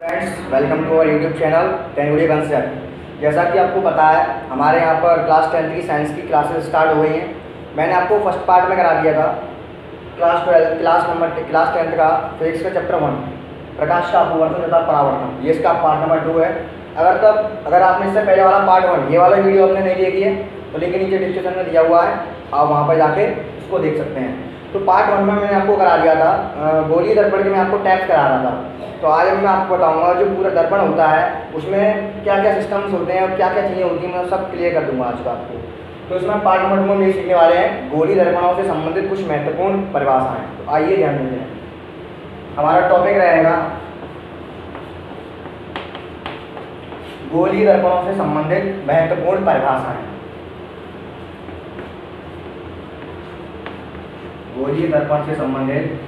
Friends welcome to our YouTube channel टेनगुड़ी concept जैसा कि आपको पता है, हमारे यहाँ पर क्लास टेंथ की साइंस की क्लासेस स्टार्ट हो गई हैं। मैंने आपको फ़र्स्ट पार्ट में करा दिया था। Class twelfth class number class tenth का फिजिक्स का चैप्टर वन प्रकाश का अपवर्तन तथा परावर्तन। ये इसका पार्ट नंबर टू है। अगर तब, अगर आपने इससे पहले वाला पार्ट वन ये वाला वीडियो आपने नहीं देखी है तो लिंक नीचे डिस्क्रिप्शन में दिया हुआ है। आप वहाँ पर जाके उसको देख सकते हैं। तो पार्ट वन में मैंने आपको करा दिया था। गोली दर्पण के मैं आपको टैप करा रहा था। तो आज मैं आपको बताऊँगा जो पूरा दर्पण होता है, उसमें क्या क्या सिस्टम्स होते हैं और क्या क्या चीज़ें होती हैं, मैं सब क्लियर कर दूँगा आज का आपको। तो इसमें पार्ट नंबर टू में ये सीखने वाले हैं। गोली दर्पणों से संबंधित कुछ महत्वपूर्ण परिभाषाएँ। तो आइए ध्यान देते हैं। हमारा टॉपिक रहेगा गोली दर्पणों से संबंधित महत्वपूर्ण परिभाषाएँ। गोलीय दर्पण से संबंधित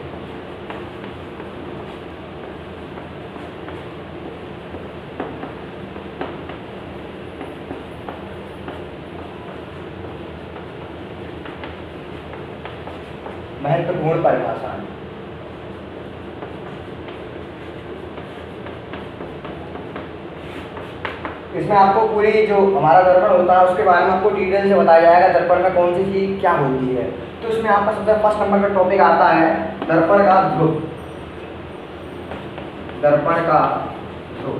महत्वपूर्ण परिभाषा। इसमें आपको पूरी जो हमारा दर्पण होता है, उसके बारे में आपको डिटेल से बताया जाएगा, दर्पण में कौन सी चीज़ क्या होती है। तो इसमें आपका सबसे फ़र्स्ट नंबर का टॉपिक आता है, दर्पण का ध्रुव। दर्पण का ध्रुव।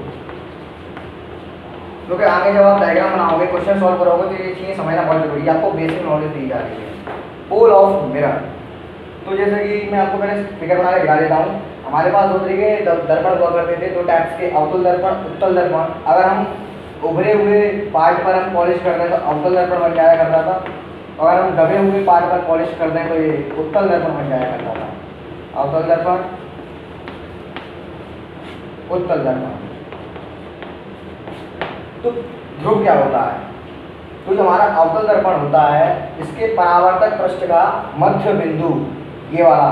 क्योंकि आगे जब आप डायग्राम बनाओगे क्वेश्चन सॉल्व करोगे तो ये चीज़ें समझना बहुत ज़रूरी है। आपको बेसिक नॉलेज दी जा रही है। पोल ऑफ़ मिरर तो जैसे कि मैं आपको पहले फिगर बना के दिखा देता हूँ। हमारे पास दो तरीके दर्पण हुआ करते थे, दो टाइप्स के, अवतल दर्पण, उत्तल दर्पण। अगर हम उभरे हुए पार्ट पर हम पॉलिश कर दें तो अवतल दर्पण बन जाया करता था। अगर हम दबे हुए पार्ट पर पॉलिश कर दें तो ये उत्तल दर्पण बन जाया करता था। अवतल दर्पण, उत्तल दर्पण। तो ध्रुव क्या होता है? तो जो हमारा अवतल दर्पण होता है, इसके परावर्तक पृष्ठ का मध्य बिंदु, ये वाला।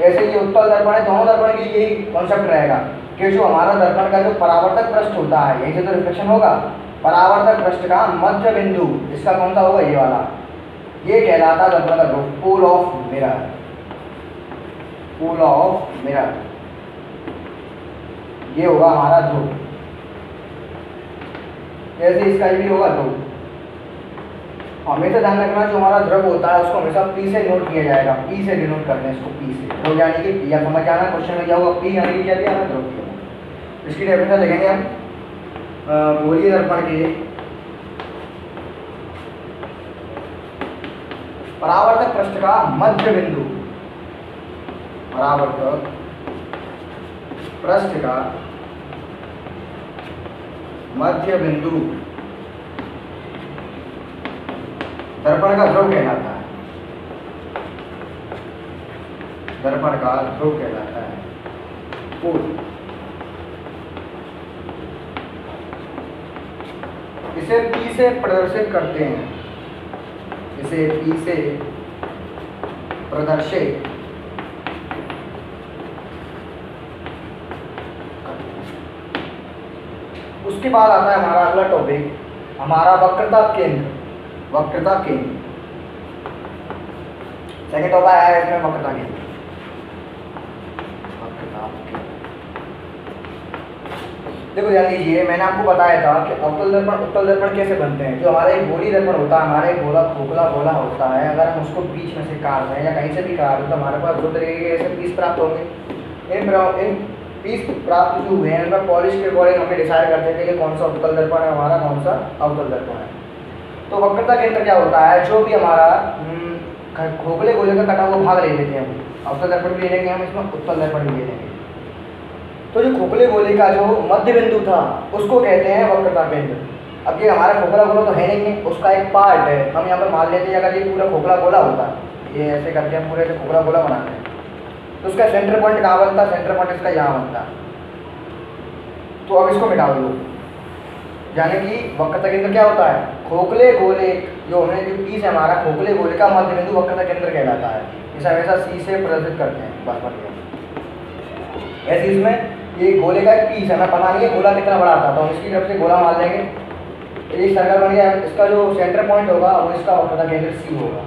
ऐसे ये उत्तल दर्पण है, दोनों दर्पण की यही कॉन्सेप्ट रहेगा। कि जो हमारा दर्पण का जो परावर्तक पृष्ठ होता है, यही से तो रिफ्लेक्शन होगा। परावर्तक पृष्ठ का मध्य बिंदु, इसका कौन सा होगा? ये वाला। ये कहलाता है दर्पण का ध्रुव pole of mirror pole of mirror ये होगा हमारा ध्रुव। जैसे इसका भी होगा ध्रुव। हमेशा ध्यान रखना, जो हमारा द्रव होता है, उसको हमेशा पी से नोट किया जाएगा। पी से डिनोट करते हैं इसको पी से। ध्रुव यानी कि पी या समझ जाना क्वेश्चन में क्या होगा? पी यानी कि क्या दिया हमें ध्रुव दिया। इसकी डेफिनेशन लिखेंगे हम। गोलीय दर्पण के। परावर्तक पृष्ठ का मध्य बिंदु। परावर्तक पृष्ठ का मध्य बिंदु। दर्पण का ध्रुव कहलाता है। दर्पण का ध्रुव कहलाता है। इसे पी से प्रदर्शित करते हैं। इसे पी से प्रदर्शित उसके बाद आता है हमारा अगला टॉपिक हमारा वक्रता केंद्र वक्रता केंद्र। सेकेंड टॉपिक आया इसमें वक्रता केंद्र। देखो ध्यान दीजिए मैंने आपको बताया था कि अवतल दर्पण, उत्तल दर्पण कैसे बनते हैं? जो हमारा एक गोली दर्पण होता है, हमारा एक गोला खोखला गोला होता है, अगर हम उसको बीच में से काट हैं या कहीं से भी काट रहे तो हमारे पास दो तरीके के ऐसे पीस प्राप्त होंगे। इन इन पीस प्राप्त जो हुए हैं उनमें पॉलिश के अकॉर्डिंग हमें डिसाइड करते थे कि कौन सा उत्तल दर्पण है, हमारा कौन सा अवतल दर्पण है। तो वक्रता केंद्र क्या होता है? जो भी हमारा खोखले गोले का कटा हुआ भाग ले लेते हैं हम। अवतल दर्पण भी ले लेंगे हम, इसमें उत्तल दर्पण भी ले लेंगे। तो जो खोखले गोले का जो मध्य बिंदु था, उसको कहते हैं वक्रता केंद्र। अब ये हमारा खोखला गोला तो है नहीं, उसका एक पार्ट है। हम यहाँ पर मान लेते हैं, अगर ये पूरा खोखला गोला होता, ये ऐसे करके हम पूरे खोखला गोला बनाते हैं। तो उसका सेंटर पॉइंट कहाँ बनता? सेंटर पॉइंट इसका यहाँ बनता। तो अब इसको मिटा दो। यानी कि वक्रता केंद्र क्या होता है? खोखले गोले, जो हमने जो पीस है हमारा खोखले गोले का मध्य बिंदु वक्रता केंद्र कहलाता है। इसे हमेशा सी से प्रदर्शित करते हैं बस बस ऐसे इसमें ये गोले का एक पीस है, मैं पता नहीं है, गोला कितना बड़ा था तो हम इसकी तरफ़ से गोला मार लेंगे एक सर्कल बन गया, इसका जो सेंटर पॉइंट होगा, वो इसका वक्रता केंद्र सी होगा।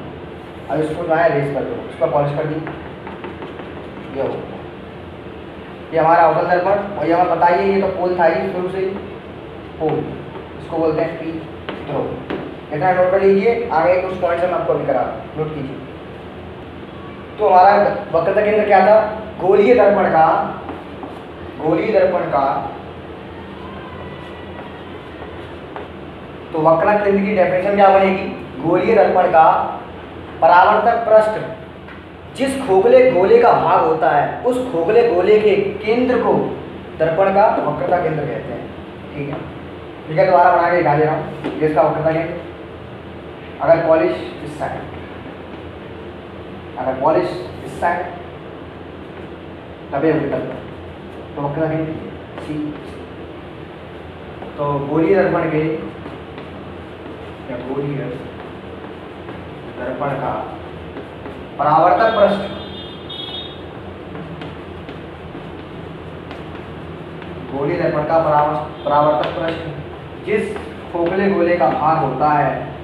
अब इसको जो है रेस कर दो, इसका पॉलिश कर दी। ये हो ये हमारा अवतल दर्पण और ये हमें बताइए ये तो पोल था ही, शुरू से ही। पोल इसको बोलते हैं पी ध्रुव इतना नोट कर लीजिए, आगे कुछ पॉइंट्स हम आपको अभी करा नोट कीजिए। तो हमारा वक्रता केंद्र क्या था? गोलीय दर्पण का गोलीय दर्पण का तो वक्र केंद्र की डेफिनेशन क्या बनेगी? गोलीय दर्पण का परावर्तक पृष्ठ। जिस खोखले गोले का भाग होता है, उस खोखले गोले के केंद्र को दर्पण का वक्रता केंद्र कहते हैं। ठीक है? ठीक है, दोबारा बना के दिखा दे रहा हूँ। ये इसका वक्रता केंद्र। अगर पॉलिश इस साइड अगर पॉलिश इस साइड तबे विकल्प वक्रता सी। तो गोलीय दर्पण के, या गोलीय दर्पण का परावर्तक पृष्ठ गोली दर्पण का परावर्तक पृष्ठ जिस खोखले गोले का भाग होता है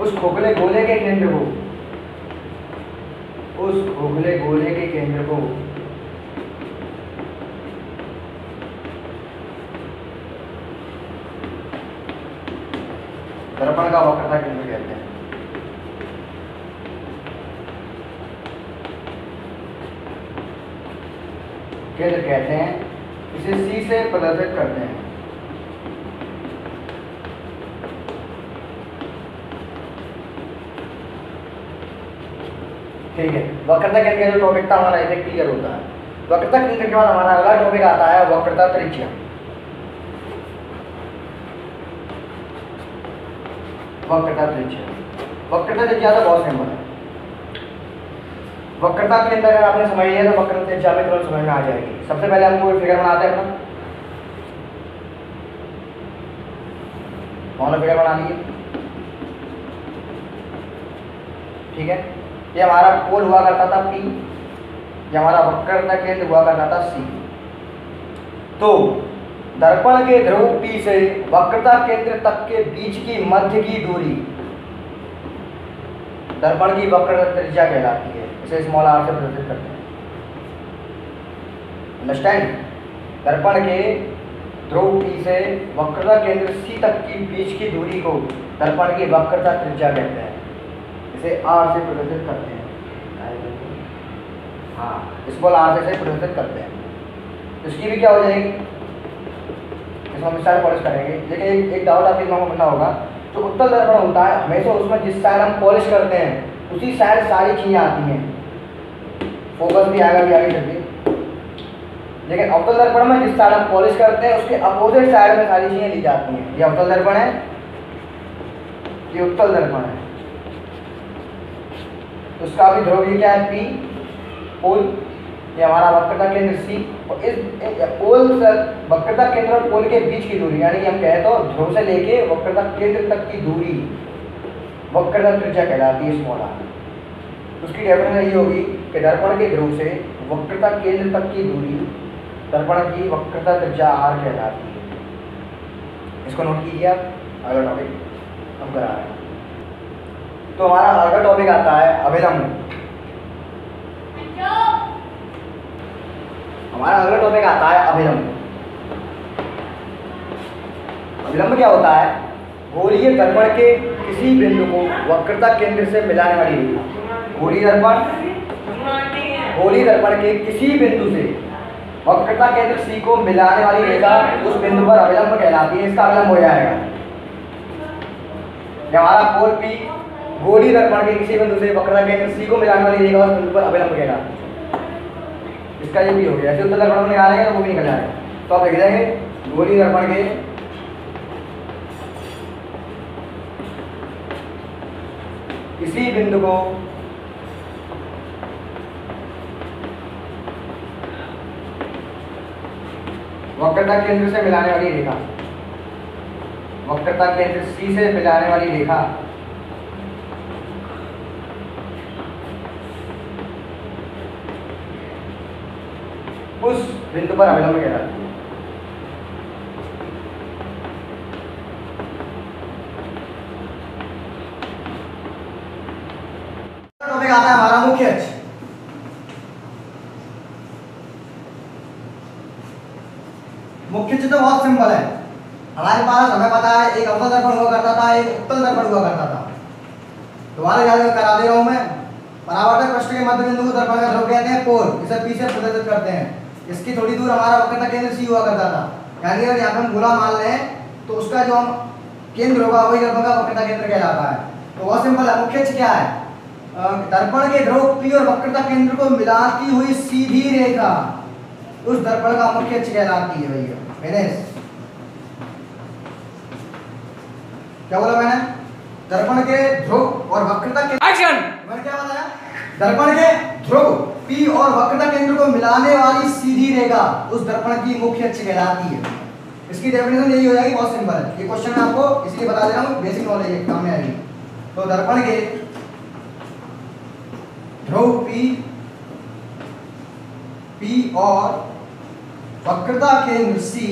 उस खोखले गोले के केंद्र को। उस खोखले गोले के केंद्र को। दर्पण का वक्रता केंद्र कहते हैं। केंद्र कहते हैं। इसे सी से प्रदर्शित करते हैं। ठीक है। वक्रता केंद्र का जो टॉपिक था, हमारा इसे क्लियर होता है। वक्रता के बाद हमारा अगला टॉपिक आता है वक्रता त्रिज्या। वक्रता त्रिज्या। वक्रता त्रिज्या तो बहुत सिंपल है। वक्रता के अंदर अगर आपने समझ लिया तो वक्रता त्रिज्या में तुरंत समझ में आ जाएगी। सबसे पहले हमको फिगर बनाते हैं अपना। कौन फिगर बना लिए? ठीक है। ये हमारा पोल हुआ करता था पी, ये हमारा वक्रता केंद्र हुआ करता था सी। तो दर्पण के ध्रुव पी से वक्रता केंद्र तक के बीच की मध्य की दूरी दर्पण की वक्रता त्रिज्या कहलाती है। इसे स्मॉल आर से प्रदर्शित करते हैं। अंडरस्टैंड दर्पण के ध्रुव पी से वक्रता केंद्र सी तक की बीच की दूरी को दर्पण की वक्रता त्रिज्या कहते हैं। इसे आर से प्रदर्शित करते हैं। हाँ स्मॉल आर से प्रदर्शित करते हैं। इसकी भी क्या हो जाएगी? इसमें हम साइड पॉलिश करेंगे। लेकिन एक एक डाउट आपके दिमाग में बनना होगा। जो उत्तल दर्पण होता है, हमेशा उसमें जिस साइड हम पॉलिश करते हैं, उसी साइड सारी चीज़ें आती हैं। फोकस भी आएगा भी आगे चलिए। लेकिन अवतल दर्पण में जिस साइड हम पॉलिश करते हैं, उसके अपोजिट साइड में सारी चीज़ें ली जाती हैं। ये अवतल दर्पण है, ये उत्तल दर्पण है। उसका भी ध्रुव क्या है पी पोल ये हमारा वक्रता केंद्र, सी, और इस पोल वक्रता केंद्र और पोल के बीच की दूरी, यानी कि हम कहें तो ध्रुव से लेके वक्रता केंद्र तक की दूरी वक्रता त्रिज्या कहलाती है स्मॉल आर उसकी डेफिनेशन ये होगी कि दर्पण के ध्रुव से वक्रता केंद्र तक की दूरी, दर्पण की वक्रता त्रिज्या आर कहलाती है। इसको नोट कीजिए आप अगला टॉपिक हम करा रहे हैं। तो हमारा अगला टॉपिक आता है अभिलंब हमारा अगला टॉपिक आता है अभिलंब अभिलंब क्या होता है? गोलीय दर्पण के किसी बिंदु को वक्रता केंद्र से मिलाने वाली रेखा गोलीय दर्पण। गोलीय दर्पण के किसी बिंदु से वक्रता केंद्र सी को मिलाने वाली रेखा उस बिंदु पर अभिलंब कहलाती है। इसका अभिलंब हो जाएगा। हमारा पोल पी गोली दर्पण के किसी बिंदु से वक्रता केंद्र सी को मिलाने वाली रेखा उस बिंदु पर अभिलंब है इसका ये भी हो गया। ऐसे उत्तर दर्पण में निकालेंगे तो वो भी निकल जाएगा तो आप लिख देंगे गोली दर्पण के किसी बिंदु को वक्रता केंद्र से मिलाने वाली रेखा। वक्रता केंद्र सी से मिलाने वाली रेखा। उस बिंदु पर अविलंब कहलाती है मुख्य अक्ष। चित्र तो बहुत सिंपल है। हमारे पास हमें पता है, एक अवतल दर्पण हुआ करता था, एक उत्तल दर्पण हुआ करता था। दोबारा याद करा दे रहा हूँ मैं। परावर्तक पृष्ठ के मध्य बिंदु को दर्पण का ध्रुव कहते हैं कोर इसे पीछे प्रदर्शित करते हैं। इसकी थोड़ी दूर हमारा वक्रता केंद्र सी हुआ करता था। यानी अगर यहाँ पे हम गोला मान लें तो उसका जो हम केंद्र होगा वही दर्पण का वक्रता केंद्र कहलाता है। तो बहुत सिंपल है मुख्य क्या है? दर्पण के ध्रुव पी और वक्रता केंद्र को मिलाती हुई सीधी रेखा उस दर्पण का मुख्य कहलाती है भैया। मैंने क्या बोला मैंने? दर्पण के ध्रुव और वक्रता के एक्शन मैंने क्या बताया दर्पण के ध्रुव पी और वक्रता केंद्र को मिलाने वाली सीधी रेखा उस दर्पण की मुख्य अक्ष कहलाती है। इसकी डेफिनेशन यही हो जाएगी बहुत सिंपल है ये क्वेश्चन आपको इसलिए बता दे रहा हूँ बेसिक नॉलेज है काम में आएगी। तो दर्पण के ध्रुव पी पी और वक्रता केंद्र सी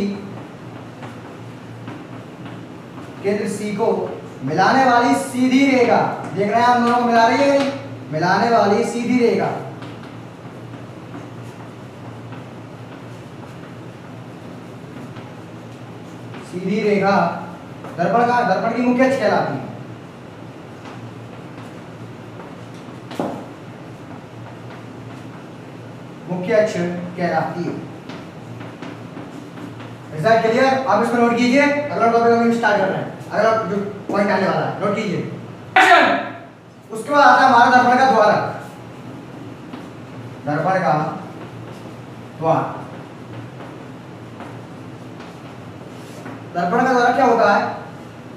केंद्र सी को मिलाने वाली सीधी रेखा। देख रहे हैं आप दोनों को मिला रही है? मिलाने वाली सीधी रेखा। सीधी रेखा दर्पण का दर्पण की मुख्य अक्ष कहलाती है। मुख्य अक्ष कहलाती है। क्लियर आप इसको नोट कीजिए। अगला टॉपिक हम स्टार्ट कर रहे हैं। अगला जो पॉइंट आने वाला है नोट कीजिए। उसके बाद आता है हमारा दर्पण का द्वारक दर्पण का द्वार। दर्पण का द्वारा क्या होता है?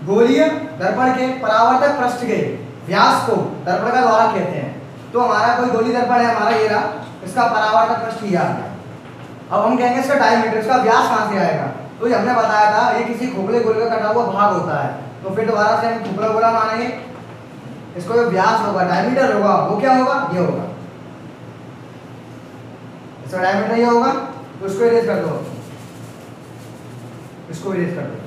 गोलीय दर्पण के परावर्तक पृष्ठ के व्यास को दर्पण का द्वारा कहते हैं। तो हमारा कोई गोली दर्पण है, हमारा ये रहा, इसका परावर्तक पृष्ठ ये आ अब हम कहेंगे इसका डायमीटर इसका व्यास कहाँ से आएगा? तो ये हमने बताया था, ये किसी खोखले गोले का कटा हुआ भाग होता है। तो फिर दोबारा से हम खोखला गोला मानेंगे। इसको जो व्यास होगा डायमीटर होगा, वो क्या होगा? ये होगा। इसका डायमीटर ये होगा तो इसको इरेज कर दो। इसको इरेज कर दो।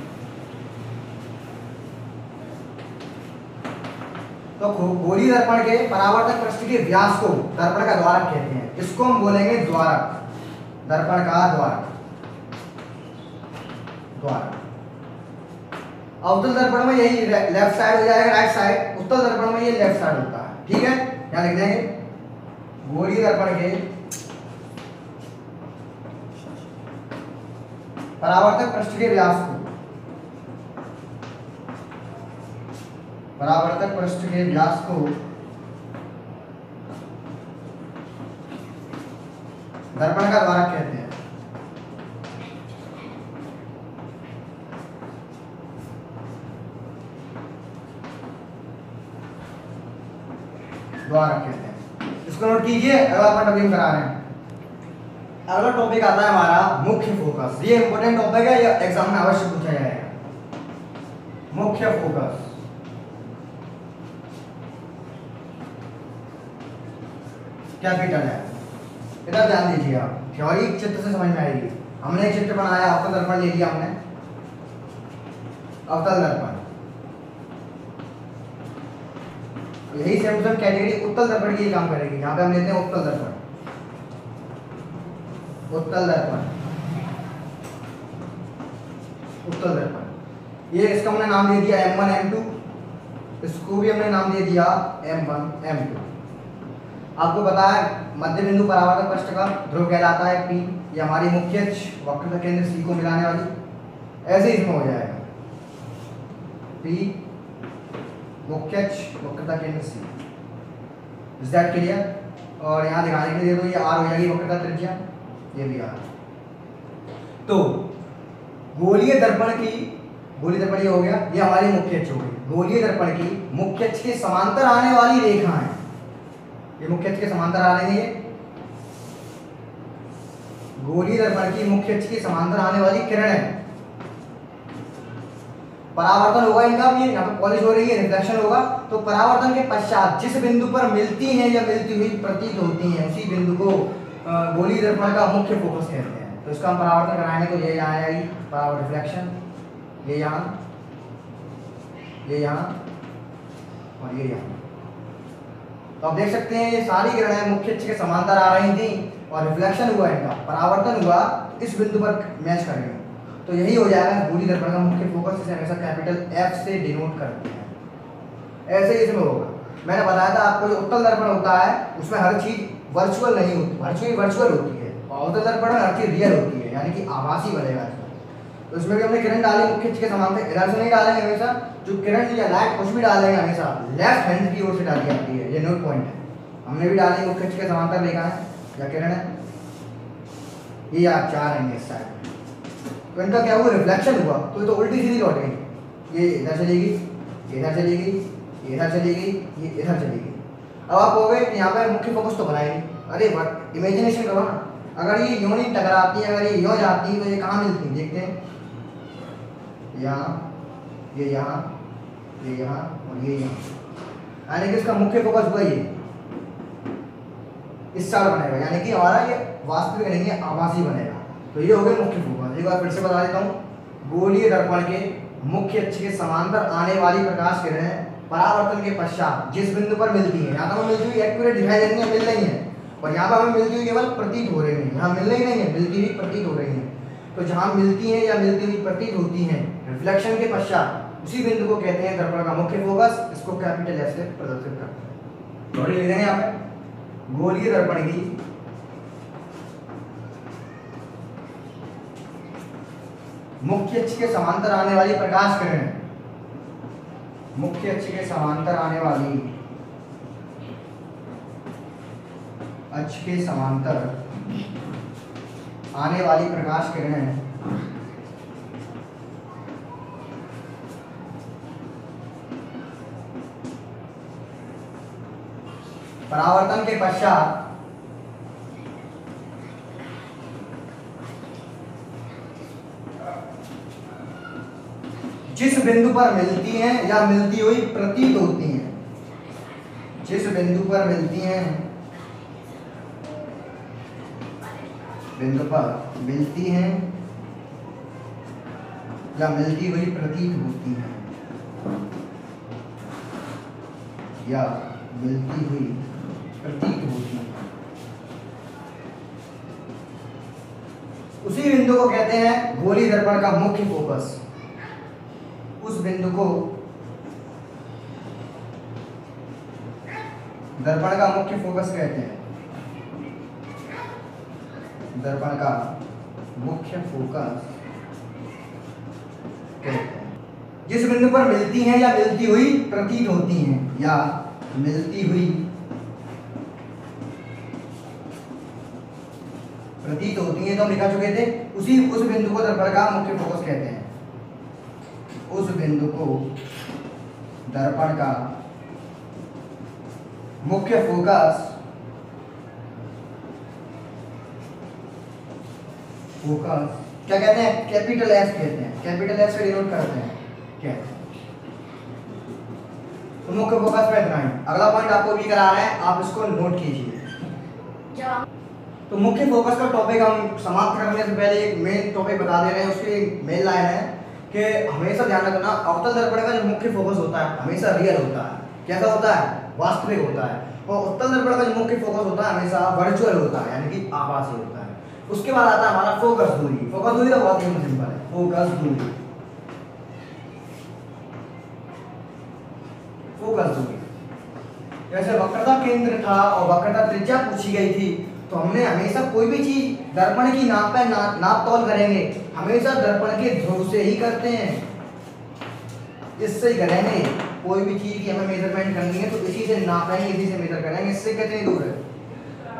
तो गोली दर्पण के परावर्तक पृष्ठ के व्यास को दर्पण का द्वारक कहते हैं। इसको हम बोलेंगे द्वारक। दर्पण का द्वारक। द्वारक। अवतल दर्पण में यही लेफ़्ट साइड हो जाएगा राइट साइड उत्तल दर्पण में ये लेफ़्ट साइड होता है। ठीक है? क्या लिख देंगे गोली दर्पण के परावर्तक पृष्ठ के व्यास को। परावर्तक पृष्ठ के व्यास को दर्पण का द्वारा कहते हैं। कीजिए, अगला अपन टॉपिक करा रहे हैं। अगला टॉपिक आता है हमारा मुख्य फोकस ये इंपॉर्टेंट टॉपिक है, ये एग्ज़ाम में अवश्य पूछा जाएगा। मुख्य फोकस कैपिटल है? इधर ध्यान दीजिए आप। थ्योरी चित्र से समझ में आएगी। हमने एक चित्र बनाया, अवतल दर्पण ले लिया हमने। अवतल दर्पण। यही सेम सेम कैटेगरी उत्तल दर्पण की काम करेगी। यहाँ पे हम लेते हैं उत्तल दर्पण। उत्तल दर्पण। उत्तल दर्पण। ये इसका हमने नाम दे दिया M1 M2 इसको भी हमने नाम दे दिया M1 M2 आपको पता है, मध्य बिंदु परावर्तक पृष्ठ का ध्रुव कहलाता है P ये हमारी मुख्य अक्ष वक्रता केंद्र C को मिलाने वाली। ऐसे इसमें हो जाएगा। P मुख्य अक्ष वक्रता केंद्र C इज़ दैट क्लियर और यहाँ दिखाने के लिए तो ये R हो जाएगी वक्रता त्रिज्या। ये भी R तो गोलीय दर्पण की, गोलीय दर्पण ये हो गया, ये हमारी मुख्य अक्ष हो गई गोलीय दर्पण की मुख्य अक्ष के समांतर आने वाली रेखा है। ये मुख्य अक्ष के समांतर आ रही है गोलीय दर्पण की मुख्य अक्ष के समांतर आने वाली किरणें परावर्तन होगा इनका भी यहाँ पे पॉलिश हो रही है रिफ्लेक्शन होगा। तो परावर्तन के पश्चात जिस बिंदु पर मिलती हैं या मिलती हुई प्रतीत होती हैं, उसी बिंदु को गोली दर्पण का मुख्य फोकस कहते हैं। तो इसका हम परावर्तन कराएँगे तो ये यहाँ आएगी, परावर्तन रिफ्लेक्शन ये यहाँ ये यहाँ, और ये यहाँ। तो आप देख सकते हैं, ये सारी किरणें मुख्य अक्ष के समांतर आ रही थी, और रिफ्लेक्शन हुआ इनका, परावर्तन हुआ इस बिंदु पर मैच कर रही तो यही हो जाएगा गोली दर्पण का मुख्य फोकस इसे हमेशा कैपिटल एफ़ से डिनोट करते हैं। ऐसे ही इसमें होगा। मैंने बताया था, आपको जो उत्तल दर्पण होता है, उसमें हर चीज़ वर्चुअल नहीं होती चीज़ वर्चुअल होती है। और उत्तल दर्पण हर चीज़ रियल होती है, यानी कि आभासी बनेगा तो इसमें भी हमने किरण डाली, मुख्य अक्ष के समांतर इधर से नहीं डालेंगे हमेशा, जो किरण या लाइट कुछ भी डालेंगे हमेशा लेफ़्ट हैंड की ओर से डाली जाती है, ये नोट पॉइंट है। हमने भी डाली, मुख्य अक्ष के समांतर देखा है, या किरण है? ये आप चाह रहे हैं इस साइड तो इनका क्या हुआ? रिफ्लेक्शन हुआ। तो ये तो उल्टी सीधी लौट गई। ये इधर चलेगी, ये इधर चलेगी, ये इधर चलेगी, ये इधर चलेगी। अब आप कहोगे, यहाँ पर मुख्य फोकस तो बनाएगी। अरे बट इमेजिनेशन करो ना। अगर ये यूँ नहीं टकराती है अगर ये यूँ जाती तो ये कहाँ मिलती? है देखते हैं। यहाँ, ये यहाँ ये यहाँ और ये यहाँ। यानी कि इसका मुख्य फोकस हुआ ये इस साल बनेगा। यानी कि हमारा ये वास्तविक नहीं है आभासी बनेगा। तो ये हो गया मुख्य फोकस एक बार फिर से बता देता हूँ। गोलीय दर्पण के मुख्य अक्ष के समांतर आने वाली प्रकाश किरणें परावर्तन के पश्चात, जिस बिंदु पर मिलती है। यहाँ तो हमें मिलती हुई एक्यूरेट दिखाई दे रही है, मिल रही है। और यहाँ पर हमें मिलती हुई केवल प्रतीत हो रही है। यहाँ मिल रही नहीं है, मिलती हुई प्रतीत हो रही है। तो जहाँ मिलती है या मिलती हुई प्रतीत होती है रिफ्लेक्शन के पश्चात, उसी बिंदु को कहते हैं दर्पण का मुख्य फोकस इसको कैपिटल एफ़ से प्रदर्शित करते हैं। गोलीय दर्पण की मुख्य अक्ष के समांतर आने वाली प्रकाश किरण। मुख्य अक्ष के समांतर आने वाली अक्ष के समांतर आने वाली प्रकाश किरणें परावर्तन के पश्चात जिस बिंदु पर मिलती हैं या मिलती हुई प्रतीत होती हैं, जिस बिंदु पर मिलती हैं, बिंदु पर मिलती हैं या मिलती हुई प्रतीत होती हैं, या मिलती हुई प्रतीत होती हैं। उसी बिंदु को कहते हैं गोली दर्पण का मुख्य फोकस उस बिंदु को। दर्पण का मुख्य फोकस कहते हैं। दर्पण का मुख्य फोकस कहते हैं। जिस बिंदु पर मिलती हैं या मिलती हुई प्रतीत होती हैं, या मिलती हुई प्रतीत होती हैं तो हम लिखा चुके थे, उसी उस बिंदु को दर्पण का मुख्य फोकस कहते हैं। उस बिंदु को दर्पण का मुख्य फोकस फोकस क्या कहते हैं? कैपिटल एस कहते हैं। कैपिटल एस से डिनोट करते हैं। क्या? तो मुख्य फोकस पे इतना ही। अगला पॉइंट आपको भी करा रहे हैं। आप इसको नोट कीजिए। तो मुख्य फोकस का टॉपिक हम समाप्त करने से पहले एक मेन टॉपिक बता दे रहे हैं। उसकी मेन लाइन है। कि हमेशा ध्यान रखना, अवतल दर्पण का जो मुख्य फोकस होता है, हमेशा रियल होता है। कैसा होता है? वास्तविक होता है। और उत्तल दर्पण का जो मुख्य फोकस होता है, हमेशा वर्चुअल होता है, यानी कि आभासी होता है। उसके बाद आता है हमारा फोकस दूरी। फोकस दूरी तो बहुत ही सिंपल है। फोकस दूरी। फोकस दूरी। जैसे वक्रता केंद्र था और वक्रता त्रिज्या पूछी गई थी तो हमने हमेशा कोई भी चीज़ दर्पण की नाप पे नाप तौल करेंगे हमेशा दर्पण के ध्रुव से ही करते हैं। इससे करेंगे। कोई भी चीज़ की हमें मेज़रमेंट करनी है तो इसी से नापेंगे इसी से मेजर करेंगे। इससे कितनी दूर है?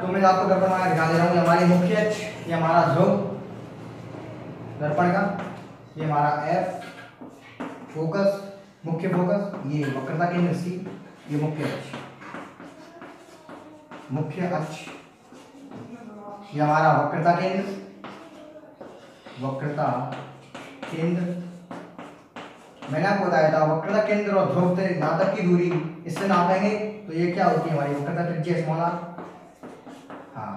तो मैं आपको दर्पण वाला दिखा दे रहा हूँ। हमारी मुख्य अक्ष, ये हमारा ध्रुव। दर्पण का, ये हमारा एफ़ फोकस मुख्य फोकस ये वक्रता केंद्र सी ये मुख्य अक्ष। मुख्य अक्ष, ये हमारा वक्रता केंद्र। वक्रता केंद्र। मैंने आपको बताया था वक्रता केंद्र और ध्रुव से नाटक की दूरी इससे नापेंगे तो ये क्या होती है हमारी वक्रता त्रिज्या स्मॉल हाँ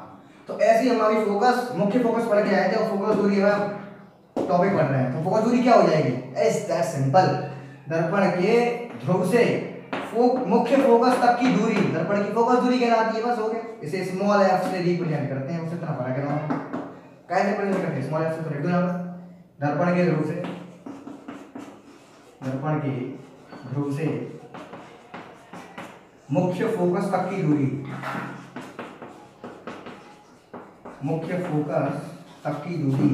तो ऐसे ही हमारी फोकस मुख्य फोकस पढ़ के आए थे और फोकस दूरी में टॉपिक पढ़ रहे हैं। तो फोकस दूरी क्या हो जाएगी? एस दैट सिंपल दर्पण के ध्रुव से फो, मुख्य फोकस तक की दूरी दर्पण की फोकस दूरी कहलाती है बस हो गया। इसे स्मॉल एफ़ से रिप्रेजेंट करते हैं उससे इतना बड़ा कहना कैसे रिप्रेजेंट करते स्मॉल एफ़ से लिख दो दर्पण के ध्रुव से. दर्पण के ध्रुव से. मुख्य फोकस तक की दूरी मुख्य फोकस तक की दूरी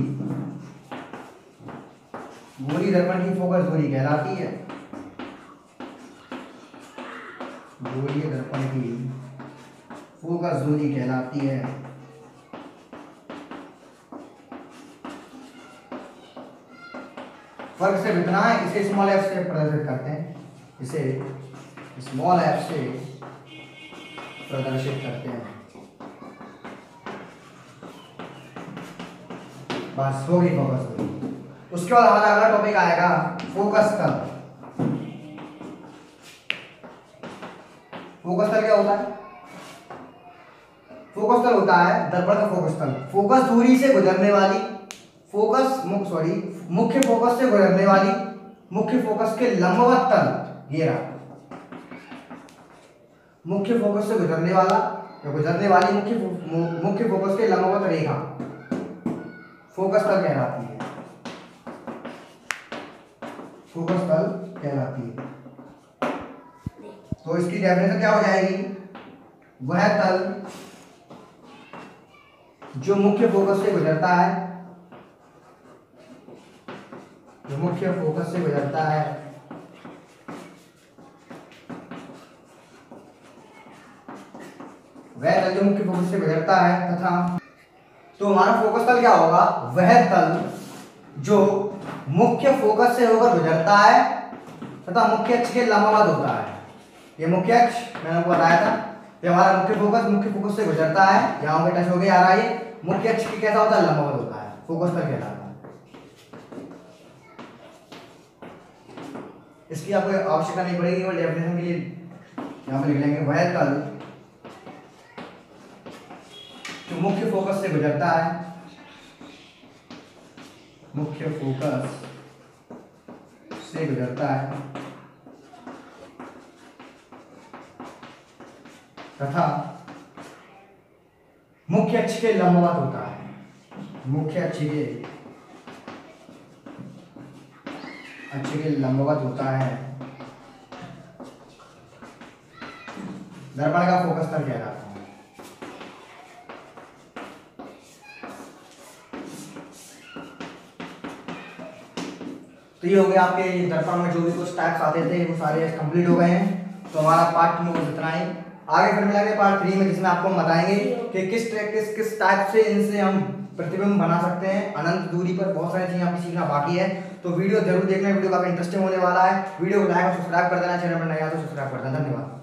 गोली दर्पण की फोकस दूरी कहलाती है. गोलीय दर्पण की फोकस दूरी कहलाती है. फ़र्क से इतना है, इसे स्मॉल एफ़ से प्रदर्शित करते हैं। इसे स्मॉल एफ़ से प्रदर्शित करते हैं। बस हो गई फोकस दूरी उसके बाद हमारा अगला टॉपिक आएगा फोकस तल। फोकस तल क्या होता है? फोकस तल होता है, दर्पण का फोकस तल। फोकस दूरी से गुजरने वाली फोकस मुख सॉरी मुख्य फोकस से गुजरने वाली, मुख्य फोकस के लंबवत तल, ये रहा। मुख्य फोकस से गुजरने वाला, या गुजरने वाली मुख्य मुख्य फोकस के लंबवत रेखा। फोकस तल कहलाती है। फोकस तल कहलाती है। तो इसकी डेफिनेशन क्या हो जाएगी? वह तल जो मुख्य फोकस से गुजरता है जो मुख्य फोकस से गुजरता है। वह तल जो मुख्य फोकस से गुजरता है तथा तो हमारा फोकस तल क्या होगा? वह तल जो मुख्य फोकस से होकर गुजरता है तथा मुख्य अक्ष के लंबवत होता है। ये मुख्य अक्ष, मैंने आपको बताया था। ये हमारा मुख्य फोकस मुख्य फोकस से गुजरता है। यहाँ पे टच हो गया आ रहा है मुख्य अक्ष की कैसा होता है? लंबवत होता है। फोकस तल कहलाता है। इसकी आपको आवश्यकता नहीं पड़ेगी केवल डेफिनेशन के लिए यहाँ पे लिख लेंगे वह तल जो मुख्य फोकस से गुजरता है, मुख्य फोकस से गुजरता है, तथा मुख्य अक्ष के लंबवत होता है, मुख्य अक्ष के अक्ष के लंबवत होता है। दर्पण का फोकस तल कहलाता है। तो ये हो गया आपके दर्पण में जो भी कुछ टाइप्स आते थे, वो सारे कंप्लीट हो गए हैं। तो हमारा पार्ट टू में इतना ही। आगे फिर मिलेंगे पार्ट थ्री में, जिसमें आपको बताएँगे कि किस किस किस टाइप से इनसे हम प्रतिबिंब बना सकते हैं। अनंत दूरी पर बहुत सारी चीज़ें आपको सीखना बाकी है। तो वीडियो ज़रूर देखना, वीडियो काफ़ी इंटरेस्टिंग होने वाला है। वीडियो को लाइक और सब्सक्राइब कर देना चैनल पर नया तो सब्सक्राइब कर देना। धन्यवाद।